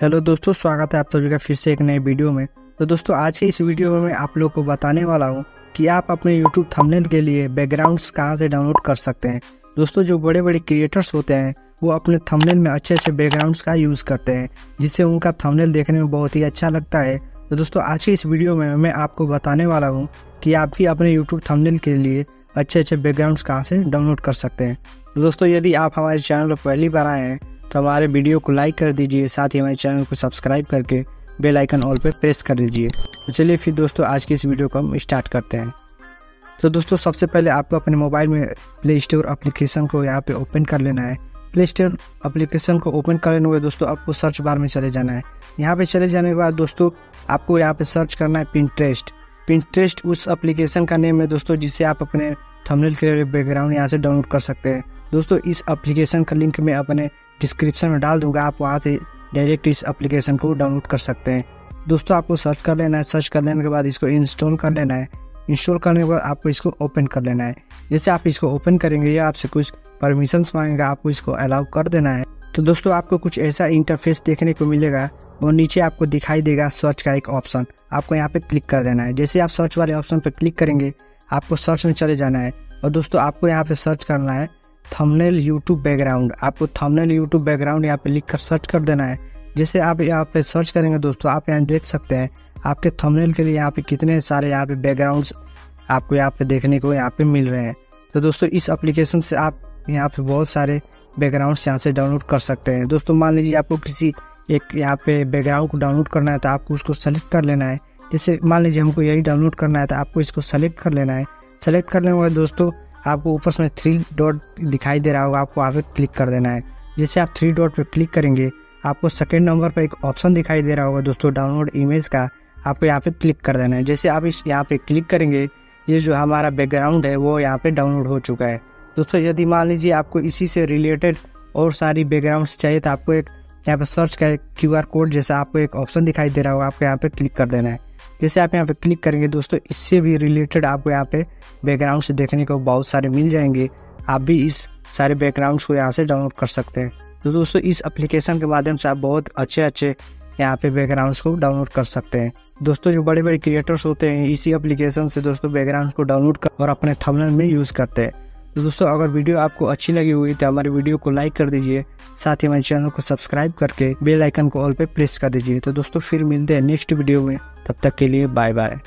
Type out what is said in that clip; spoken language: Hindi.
हेलो दोस्तों, स्वागत है आप सभी का फिर से एक नए वीडियो में। तो दोस्तों, आज के इस वीडियो में मैं आप लोग को बताने वाला हूँ कि आप अपने यूट्यूब थंबनेल के लिए बैकग्राउंड्स कहाँ से डाउनलोड कर सकते हैं। दोस्तों, जो बड़े बड़े क्रिएटर्स होते हैं, वो अपने थंबनेल में अच्छे अच्छे बैकग्राउंड्स का यूज़ करते हैं, जिससे उनका थंबनेल देखने में बहुत ही अच्छा लगता है। तो दोस्तों, आज की इस वीडियो में मैं आपको बताने वाला हूँ कि आप भी अपने यूट्यूब थंबनेल के लिए अच्छे अच्छे बैकग्राउंड्स कहाँ से डाउनलोड कर सकते हैं। तो दोस्तों, यदि आप हमारे चैनल पर पहली बार आए हैं तो हमारे वीडियो को लाइक कर दीजिए, साथ ही हमारे चैनल को सब्सक्राइब करके बेल आइकन ऑल पर प्रेस कर दीजिए। तो चलिए फिर दोस्तों, आज की इस वीडियो को हम स्टार्ट करते हैं। तो दोस्तों, सबसे पहले आपको अपने मोबाइल में प्ले स्टोर अप्लीकेशन को यहाँ पे ओपन कर लेना है। प्ले स्टोर अप्लीकेशन को ओपन कर लेने दोस्तों, आपको सर्च बार में चले जाना है। यहाँ पे चले जाने के बाद दोस्तों, आपको यहाँ पे सर्च करना है पिंट्रेस्ट पिंट्रेस्ट उस अप्लीकेशन का नेम है दोस्तों जिससे आप अपने थंबनेल के बैकग्राउंड यहाँ से डाउनलोड कर सकते हैं। दोस्तों, इस एप्लीकेशन का लिंक मैं अपने डिस्क्रिप्शन में डाल दूँगा, आप वहाँ से डायरेक्ट इस एप्लीकेशन को डाउनलोड कर सकते हैं। दोस्तों, आपको सर्च कर लेना है सर्च कर लेने के बाद इसको इंस्टॉल कर लेना है। इंस्टॉल करने के बाद आपको इसको ओपन कर लेना है। जैसे आप इसको ओपन करेंगे, या आपसे कुछ परमिशन मांगेगा, आपको इसको अलाउ कर देना है। तो दोस्तों, आपको कुछ ऐसा इंटरफेस देखने को मिलेगा और नीचे आपको दिखाई देगा सर्च का एक ऑप्शन आपको यहाँ पे क्लिक कर देना है। जैसे आप सर्च वाले ऑप्शन पर क्लिक करेंगे, आपको सर्च में चले जाना है। और दोस्तों, आपको यहाँ पे सर्च करना है। थंबनेल यूट्यूब बैकग्राउंड आपको थंबनेल यूट्यूब बैकग्राउंड यहाँ पे लिख कर सर्च कर देना है। जैसे आप यहाँ पे सर्च करेंगे दोस्तों, आप यहाँ देख सकते हैं, आपके थंबनेल के लिए यहाँ पे कितने सारे यहाँ पे बैकग्राउंड्स आपको यहाँ पे देखने को यहाँ पे मिल रहे हैं। तो दोस्तों, इस एप्लीकेशन से आप यहाँ पे बहुत सारे बैकग्राउंड्स यहाँ से डाउनलोड कर सकते हैं। दोस्तों, मान लीजिए आपको किसी एक यहाँ पे बैकग्राउंड को डाउनलोड करना है तो आपको उसको सेलेक्ट कर लेना है। जैसे मान लीजिए हमको यही डाउनलोड करना है तो आपको इसको सेलेक्ट कर लेना है। सेलेक्ट करने के बाद दोस्तों आपको ऊपर में थ्री डॉट दिखाई दे रहा होगा, आपको वहाँ पर क्लिक कर देना है। जैसे आप थ्री डॉट पर क्लिक करेंगे, आपको सेकेंड नंबर पर एक ऑप्शन दिखाई दे रहा होगा दोस्तों डाउनलोड इमेज का। आपको यहाँ पे क्लिक कर देना है। जैसे आप इस यहाँ पे क्लिक करेंगे, ये जो हमारा बैकग्राउंड है, वो यहाँ पे डाउनलोड हो चुका है। दोस्तों, यदि मान लीजिए आपको इसी से रिलेटेड और सारी बैकग्राउंड्स चाहिए तो आपको एक यहाँ पे सर्च का क्यू आर कोड जैसा आपको एक ऑप्शन दिखाई दे रहा होगा, आपको यहाँ पे क्लिक कर देना है। जैसे आप यहाँ पे क्लिक करेंगे दोस्तों, इससे भी रिलेटेड आपको यहाँ पे बैकग्राउंड से देखने को बहुत सारे मिल जाएँगे। आप भी इस सारे बैकग्राउंड्स को यहाँ से डाउनलोड कर सकते हैं। तो दोस्तों, इस एप्लीकेशन के माध्यम से आप बहुत अच्छे अच्छे यहाँ पे बैकग्राउंड्स को डाउनलोड कर सकते हैं। दोस्तों, जो बड़े बड़े क्रिएटर्स होते हैं, इसी एप्लीकेशन से दोस्तों बैकग्राउंड को डाउनलोड कर और अपने थंबनेल में यूज़ करते हैं। तो दोस्तों, अगर वीडियो आपको अच्छी लगी हुई तो हमारे वीडियो को लाइक कर दीजिए, साथ ही हमारे चैनल को सब्सक्राइब करके बेल आइकन को ऑल पे प्रेस कर दीजिए। तो दोस्तों, फिर मिलते हैं नेक्स्ट वीडियो में। तब तक के लिए बाय बाय